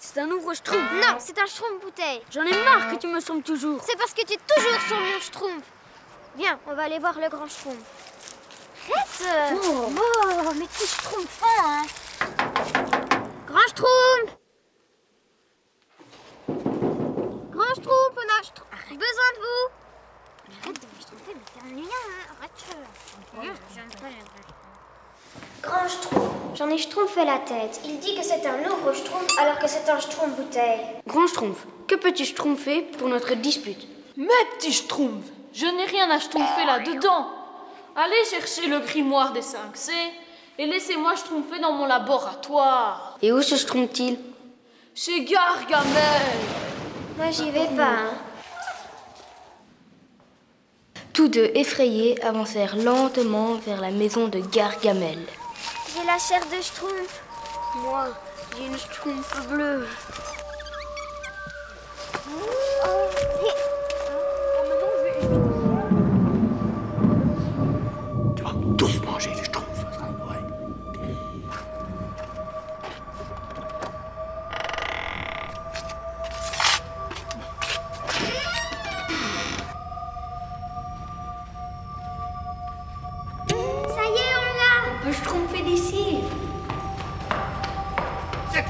C'est un ouvre-schtroumpf. Non, c'est un schtroumpf-bouteille. J'en ai marre que tu me trompes toujours. C'est parce que tu es toujours sur mon schtroumpf. Viens, on va aller voir le grand schtroumpf. Arrête Oh. Oh, mais tu schtroumpfant, hein Grand schtroumpf Grand schtroumpf, on a schtroumpf. besoin de vous Arrête de me schtroumpfer, mais t'es ennuyant, hein Arrête. Grand schtroumpf, j'en ai schtroumpfé la tête. Il dit que c'est un ouvre schtroumpf alors que c'est un schtroumpf bouteille. Grand schtroumpf, que peux-tu schtroumpfer pour notre dispute? Mes petits schtroumpfs, je n'ai rien à schtroumpfer là-dedans. Allez chercher le grimoire des 5 C et laissez-moi schtroumpfer dans mon laboratoire. Et où se schtroumpfe-t-il? Chez Gargamel. Moi, j'y vais pas, hein. Tous deux effrayés avancèrent lentement vers la maison de Gargamel. J'ai la chair de schtroumpf. Moi, j'ai une schtroumpf bleue.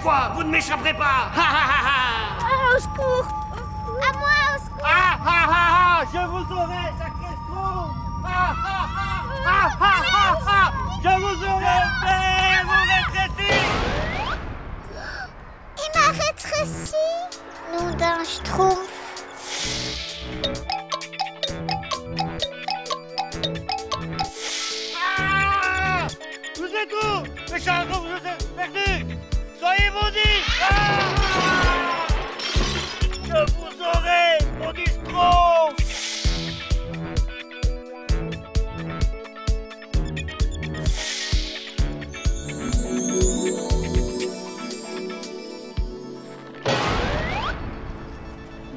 Fois, vous ne m'échapperez pas. Ah, au secours. À moi, au secours. Ah ha ha ha. Je vous aurai, sacré Ah Ah ha ha Je vous aurai fait vous rétrécir Il m'a rétréci Nous d'un schtroumpf. Ah Vous êtes où Mes chers vous êtes perdus Soyez maudits ah Je vous aurai, maudit schtroumpf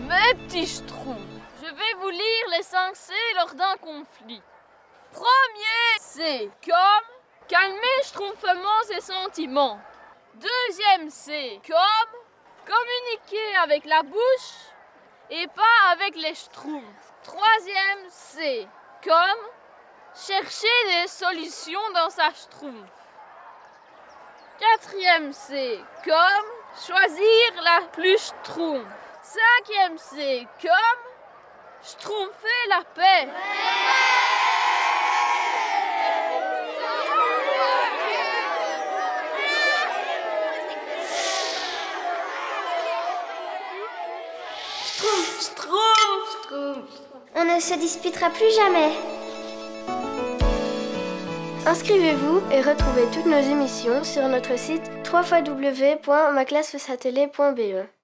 Mes petits schtroumpfs, je vais vous lire les 5 C lors d'un conflit. Premier C comme calmer schtroumpfement ses sentiments. Deuxième C comme communiquer avec la bouche et pas avec les schtroumpfs. Troisième C comme chercher des solutions dans sa schtroumpf. Quatrième C comme choisir la plus schtroumpf. Cinquième C comme schtroumpfer la paix. On ne se disputera plus jamais. Inscrivez-vous et retrouvez toutes nos émissions sur notre site www.maclassefasatélé.be.